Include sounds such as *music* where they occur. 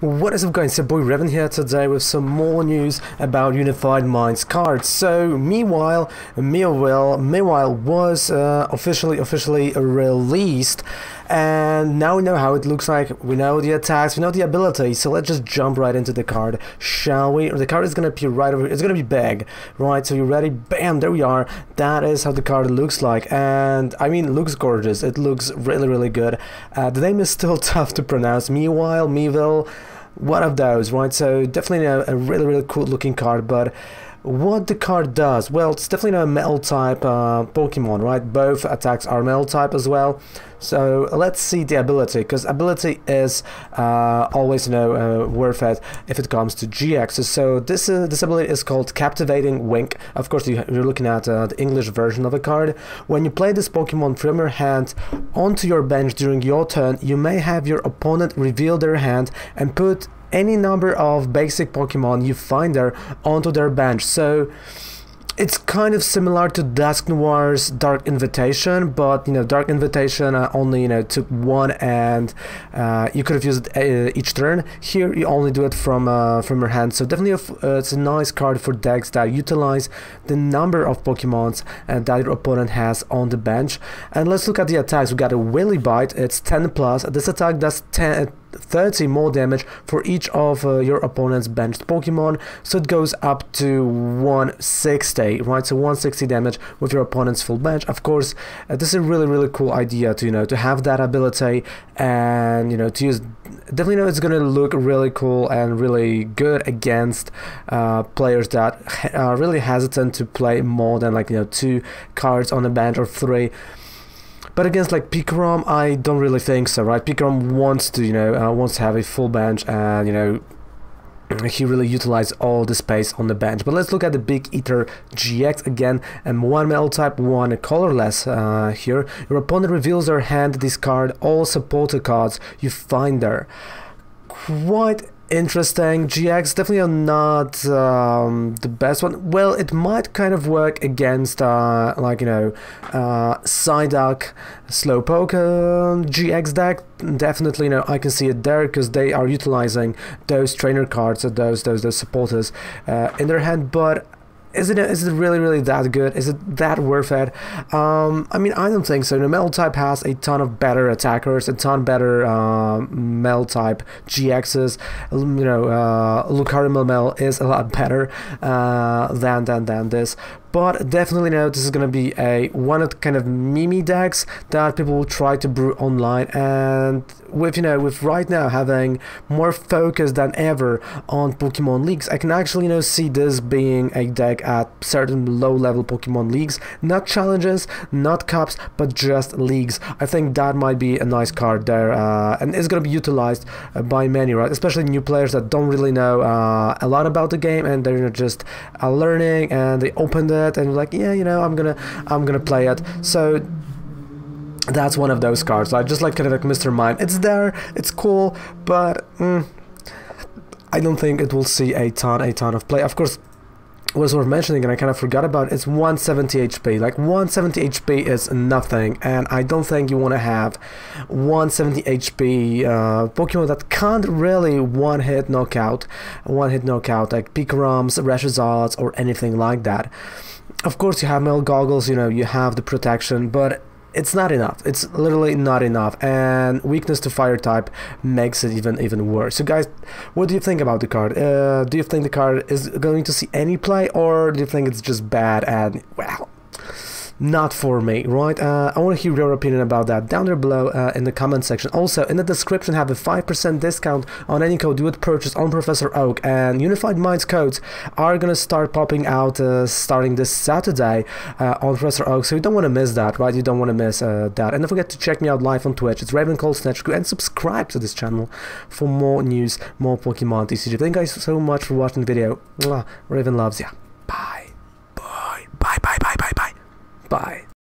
What is up guys, your boy Raven here today with some more news about Unified Minds cards. So, meanwhile, meanwhile, meanwhile was uh, officially, officially released and now we know how it looks like, we know the attacks, we know the ability, so let's just jump right into the card, shall we? The card is gonna be right over, here, it's gonna be big, right, so you're ready? Bam, there we are, that is how the card looks like, and I mean, looks gorgeous, it looks really, really good. Uh, the name is still *laughs* tough to pronounce, Meanwhile, Meville, one of those, right? So definitely a, a, really, really cool looking card, but what the card does, well, it's definitely a metal type uh, Pokemon, right? Both attacks are metal type as well. So let's see the ability, because ability is uh, always, you know, uh, worth it if it comes to GX. So this uh, this ability is called Captivating Wink. Of course, you, are looking at uh, the English version of the card. When you play this Pokemon from your hand onto your bench during your turn, you may have your opponent reveal their hand and put any number of basic Pokemon you find there onto their bench. So it's kind of similar to Dusknoir's Dark Invitation, but you know, Dark Invitation uh, only you know took one, and uh, you could have used it uh, each turn. Here, you only do it from uh, from your hand, so definitely it's a nice card for decks that utilize the number of Pokemons that your opponent has on the bench. And let's look at the attacks. We got a Willy Bite. It's 10 plus. This attack does 10 30 more damage for each of uh, your opponent's benched Pokemon, so it goes up to 160, right? So 160 damage with your opponent's full bench. Of course, uh, this is a really, really cool idea to, you know, to have that ability and, you know, to use definitely know it's gonna look really cool and really good against uh, players that are really hesitant to play more than like you know two cards on the bench or three but against like Pikarom, I don't really think so, right? Pikarom wants to, you know, uh, wants to have a full bench and, you know, he really utilized all the space on the bench. But let's look at the Big Eater GX again, and one metal type, one colorless uh, here. Your opponent reveals their hand, discard all supporter cards you find there. Quite interesting. GX definitely are not um, the best one. Well, it might kind of work against, uh, like, you know, uh, Psyduck, Slowpoke uh, GX deck. Definitely, you know, I can see it there because they are utilizing those trainer cards, those those those supporters uh, in their hand. But is it is it really really that good? Is it that worth it? Um, I mean, I don't think so. The metal type has a ton of better attackers, a ton better uh, metal type GXs. You know, uh, Lucario Mel is a lot better uh, than than than this but definitely know this is going to be a one of the kind of meme decks that people will try to brew online. And with you know with right now having more focus than ever on Pokemon leagues I can actually you know see this being a deck at certain low level Pokemon leagues. Not challenges not cups but just leagues. I think that might be a nice card there uh, and it's going to be utilized uh, by many right? Especially new players that don't really know uh, a lot about the game and they're just uh, learning and they open the it and like yeah you know I'm gonna I'm gonna play it. So that's one of those cards. I just like kind of like Mr. Mime it's there it's cool but mm, I don't think it will see a ton a ton of play. Of course was worth mentioning and I kind of forgot about it's 170 HP like 170 HP is nothing and I don't think you want to have 170 HP uh, Pokemon that can't really one hit knockout one hit knockout like Pikroms, ReshiZards or anything like that of course you have metal goggles you know you have the protection but it's not enough. It's literally not enough and weakness to fire type makes it even even worse. So guys what do you think about the card? Uh, do you think the card is going to see any play or do you think it's just bad and well not for me, right? Uh, I want to hear your opinion about that down there below uh, in the comment section. Also, in the description, have a 5% discount on any code you would purchase on Professor Oak, and Unified Minds codes are gonna start popping out uh, starting this Saturday uh, on Professor Oak, so you don't want to miss that, right? You don't want to miss uh, that. And don't forget to check me out live on Twitch. It's Raven Called Snejku and subscribe to this channel for more news, more Pokemon TCG. Thank you guys so much for watching the video. Raven loves ya. Bye. Bye. Bye. Bye. Bye. Bye. Bye. Bye.